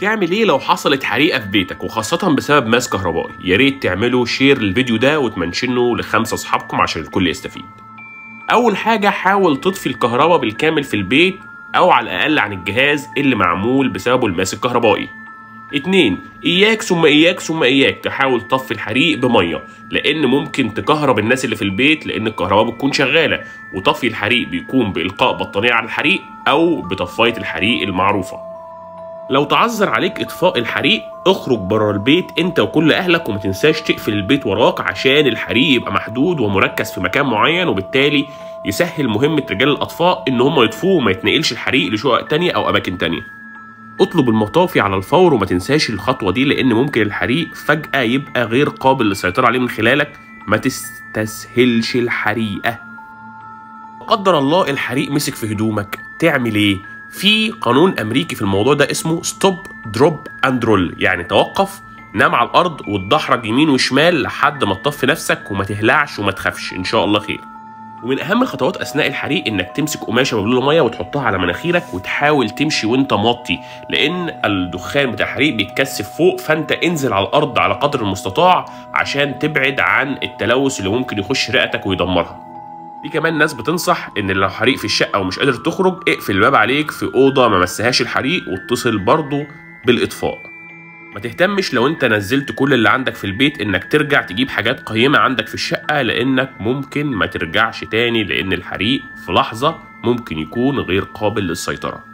تعمل إيه لو حصلت حريقة في بيتك وخاصة بسبب ماس كهربائي؟ يا ريت تعملوا share للفيديو ده وتمنشنه لخمسة أصحابكم عشان الكل يستفيد. أول حاجة حاول تطفي الكهرباء بالكامل في البيت أو على الأقل عن الجهاز اللي معمول بسببه الماس الكهربائي. اتنين إياك ثم إياك ثم إياك تحاول تطفي الحريق بمية لأن ممكن تكهرب الناس اللي في البيت لأن الكهرباء بتكون شغالة وطفي الحريق بيكون بإلقاء بطانية على الحريق أو بطفايه الحريق المعروفة. لو تعذر عليك إطفاء الحريق اخرج بره البيت أنت وكل أهلك وما تنساش تقفل البيت وراك عشان الحريق يبقى محدود ومركز في مكان معين وبالتالي يسهل مهمه رجال الأطفاء إن هم يطفوه وما يتنقلش الحريق لشقق تانية أو أماكن تانية. اطلب المطافي على الفور وما تنساش الخطوة دي لأن ممكن الحريق فجأة يبقى غير قابل للسيطرة عليه من خلالك. ما تستسهلش الحريقة. قدر الله الحريق مسك في هدومك. تعمل إيه؟ في قانون أمريكي في الموضوع ده اسمه stop drop and roll يعني توقف نام على الأرض وتدحرج يمين وشمال لحد ما تطفي نفسك وما تهلعش وما تخافش. إن شاء الله خير. ومن أهم الخطوات أثناء الحريق إنك تمسك قماشة مبلولة مية وتحطها على مناخيرك وتحاول تمشي وأنت موطي لأن الدخان بتاع الحريق بيتكثف فوق فأنت انزل على الأرض على قدر المستطاع عشان تبعد عن التلوث اللي ممكن يخش رئتك ويدمرها. في كمان ناس بتنصح إن لو حريق في الشقة ومش قادر تخرج اقفل الباب عليك في أوضة ما مسهاش الحريق واتصل برضه بالإطفاء. ما تهتمش لو أنت نزلت كل اللي عندك في البيت إنك ترجع تجيب حاجات قيمة عندك في الشقة لأنك ممكن ما ترجعش تاني لأن الحريق في لحظة ممكن يكون غير قابل للسيطرة.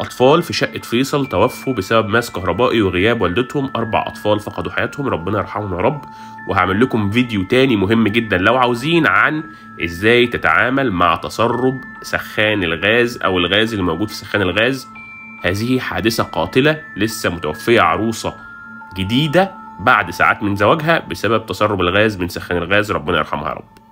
أطفال في شقة فيصل توفوا بسبب ماس كهربائي وغياب والدتهم. أربع أطفال فقدوا حياتهم. ربنا يرحمهم يا رب. وهعمل لكم فيديو تاني مهم جدا لو عاوزين عن إزاي تتعامل مع تسرب سخان الغاز أو الغاز اللي موجود في سخان الغاز. هذه حادثة قاتلة لسه متوفية عروسة جديدة بعد ساعات من زواجها بسبب تسرب الغاز من سخان الغاز. ربنا يرحمها يا رب.